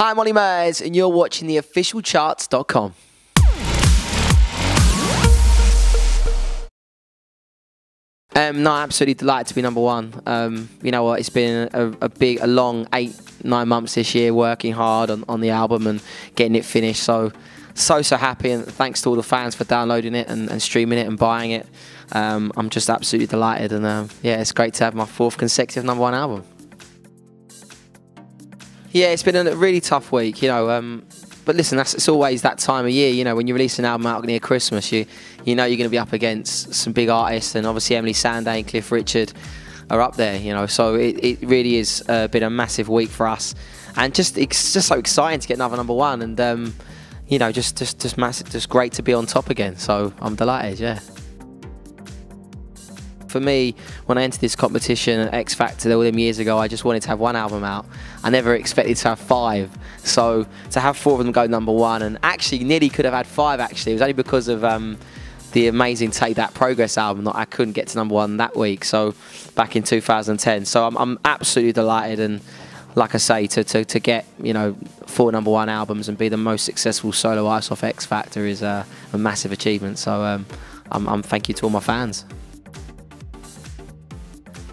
Hi, I'm Olly Murs, and you're watching the officialcharts.com. Um, no, absolutely delighted to be number one. Um, you know what? It's been a, a, big, a long eight, nine months this year, working hard on, on the album and getting it finished. So, so so happy, and thanks to all the fans for downloading it and, and streaming it and buying it. Um, I'm just absolutely delighted, and um, yeah, it's great to have my fourth consecutive number one album. Yeah, it's been a really tough week, you know. Um, but listen, that's it's always that time of year, you know, when you release an album out near Christmas, you you know you're going to be up against some big artists, and obviously Emily Sandé and Cliff Richard are up there, you know. So it, it really is uh, been a massive week for us, and just it's just so exciting to get another number one, and um, you know, just just just massive, just great to be on top again. So I'm delighted, yeah. For me, when I entered this competition X Factor all them years ago, I just wanted to have one album out. I never expected to have five. So to have four of them go number one, and actually nearly could have had five actually, it was only because of um, the amazing Take That Progress album that I couldn't get to number one that week. So back in 2010. So I'm, I'm absolutely delighted and like I say, to, to, to get you know four number one albums and be the most successful solo artist off X Factor is a, a massive achievement. So um, I'm, I'm thank you to all my fans.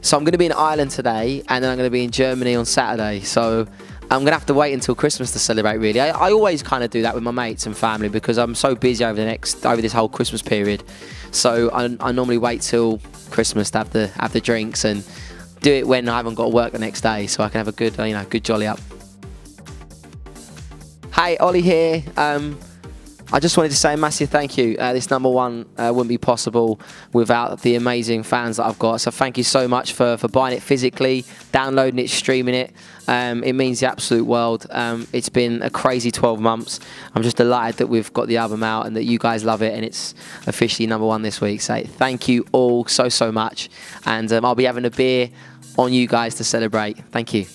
So I'm going to be in Ireland today, and then I'm going to be in Germany on Saturday. So I'm going to have to wait until Christmas to celebrate. Really, I, I always kind of do that with my mates and family because I'm so busy over the next over this whole Christmas period. So I, I normally wait till Christmas to have the have the drinks and do it when I haven't got work the next day, so I can have a good you know good jolly up. Hey, Olly here. Um, I just wanted to say a massive thank you. Uh, this number one uh, wouldn't be possible without the amazing fans that I've got. So thank you so much for, for buying it physically, downloading it, streaming it. Um, it means the absolute world. Um, it's been a crazy 12 months. I'm just delighted that we've got the album out and that you guys love it and it's officially number one this week. So thank you all so, so much. And um, I'll be having a beer on you guys to celebrate. Thank you.